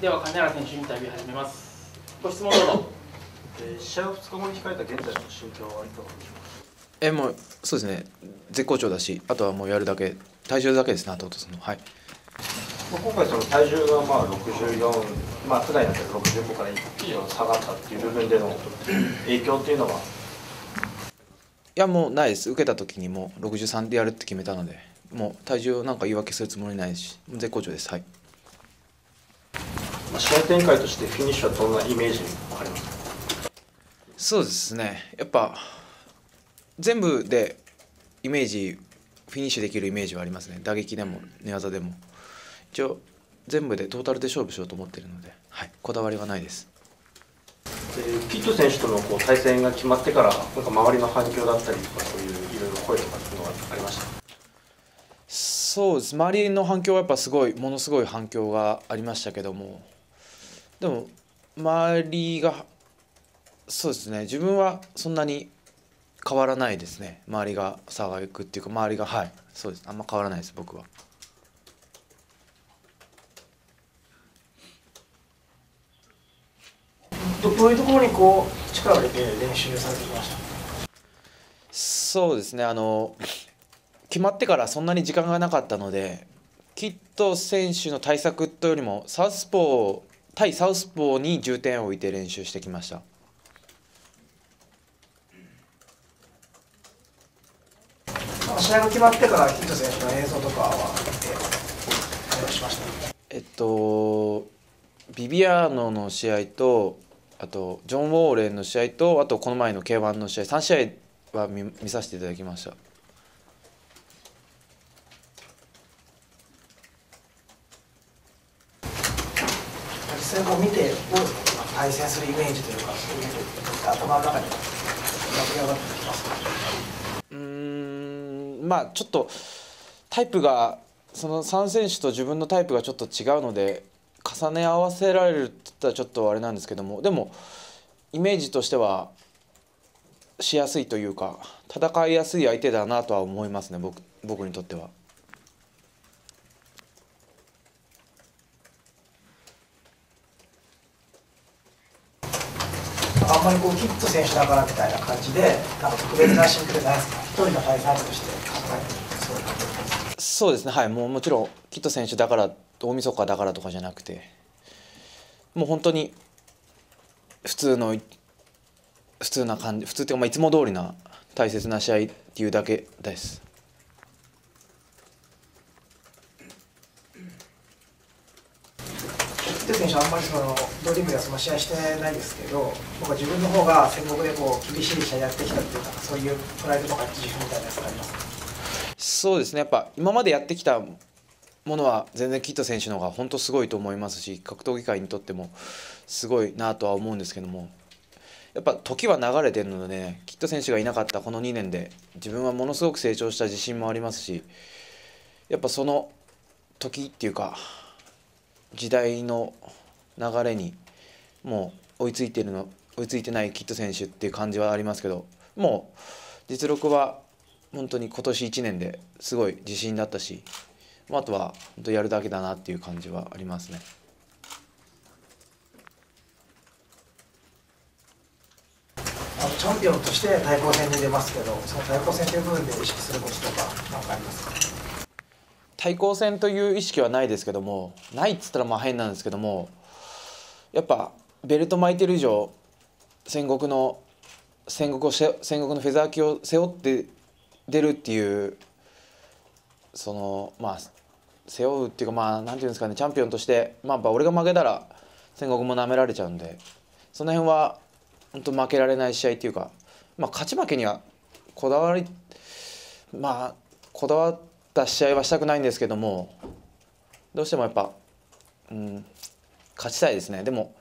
では金原選手インタビュー始めます。ご質問どうぞ、えー、試合を2日後に控えた現在の心境はいかがでしょうか？えもうそうですね。絶好調だしあとはもうやるだけ体重だけですねあと落とすのはい。まあ今回その体重がまあ64まあ普段だったら65から1キロ下がったっていう部分での影響っていうのはいやもうないです。受けた時にもう63でやるって決めたのでもう体重なんか言い訳するつもりないし絶好調です。はい。まあ試合展開としてフィニッシュはどんなイメージありますか？そうですね。やっぱ全部でイメージフィニッシュできるイメージはありますね。打撃でも寝技でも。一応全部でトータルで勝負しようと思ってるので、はい、こだわりはないです。でキット選手とのこう対戦が決まってからなんか周りの反響だったりとかそういういろいろ声とかっていうのがありました？そうです。周りの反響はやっぱすごいものすごい反響がありましたけどもでも周りがそうですね。自分はそんなに変わらないですね。周りが差がいくっていうか周りがはい。そうです。あんま変わらないです僕は。どどういうところにこう力を入れて練習されてきました？そうですね。あの決まってからそんなに時間がなかったのでキット選手の対策というよりもサウスポー対サウスポーに重点を置いて練習してきました。試合が決まってからヒット選手の映像とかは見てしました？えっとビビアーノの試合とあとジョン・ウォーレンの試合とあとこの前の K1 の試合3試合は見見させていただきました実際こう見てどうですか対戦するイメージというかそういう頭の中に浮き上がってきますうーんまあちょっとタイプがその3選手と自分のタイプがちょっと違うので重ね合わせられるって言ったらちょっとあれなんですけどもでもイメージとしてはしやすいというか戦いやすい相手だなとは思いますね僕僕にとっては。なんかあんまりこうキット選手だからみたいな感じでなんか特別な心境じゃないですか一人の対戦相手として考えてそうですそうですね。はい。もうもちろんキット選手だから大晦日だからとかじゃなくてもう本当に普通の普通な感じ普通っていうかいつも通りな大切な試合っていうだけです。選手はあんまりそのドリブルやその試合してないですけど僕は自分の方が戦国でこう厳しい試合やってきたっていうかそういうプライドとか自負みたいなやつがあります。かそうですね。やっぱ今までやってきたものは全然キット選手の方が本当すごいと思いますし格闘技界にとってもすごいなとは思うんですけどもやっぱ時は流れてるのでねキット選手がいなかったこの2年で自分はものすごく成長した自信もありますしやっぱその時っていうか時代の流れにもう追いついてるの追いついてないキット選手っていう感じはありますけどもう実力は本当に今年1年ですごい自信だったしまあとは本当やるだけだなっていう感じはありますね。あのチャンピオンとして対抗戦に出ますけどその対抗戦という部分で意識することとか何かありますか？対抗戦という意識はないですけどもないっつったらまあ変なんですけどもやっぱベルト巻いてる以上戦国の戦国を戦国のフェザー級を背負って出るっていうそのまあ背負うっていうかまあなんていうんですかねチャンピオンとしてまあやっぱ俺が負けたら戦国も舐められちゃうんでその辺は本当負けられない試合っていうかまあ勝ち負けにはこだわりまあこだわってた試合はしたくないんですけどもどうしてもやっぱ、うん、勝ちたいですね。でも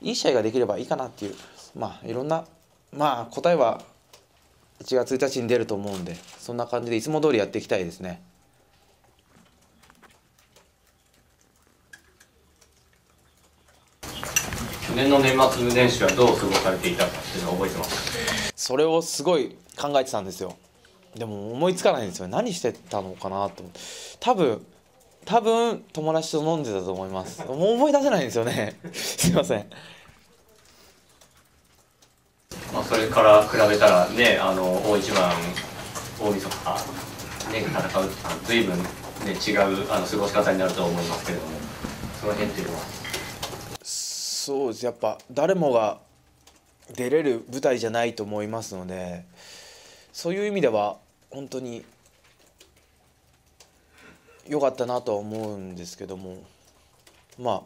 いい試合ができればいいかなっていうまあいろんなまあ答えは1月1日に出ると思うんでそんな感じでいつも通りやっていきたいですね。去年の年末年始はどう過ごされていたかっていうのを覚えてますそれをすごい考えてたんですよでも思いつかないんですよ。何してたのかなと思って。多分多分友達と飲んでたと思います。もう思い出せないんですよね。すいません。まあ、それから比べたらね、あの大一番、大晦日、ね、戦うと随分、ね、違うあの過ごし方になると思いますけれども、その辺っていうのは。そうです。やっぱ誰もが出れる舞台じゃないと思いますのでそういう意味では本当に良かったなとは思うんですけども。まあ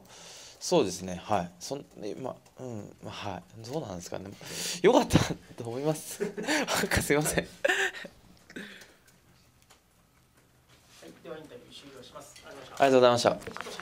そうですね。はい。そんえまあうん。まあはい。どうなんですかね。良かったと思います。なんかすいません。はい、ではインタビュー終了します。ありがとうございました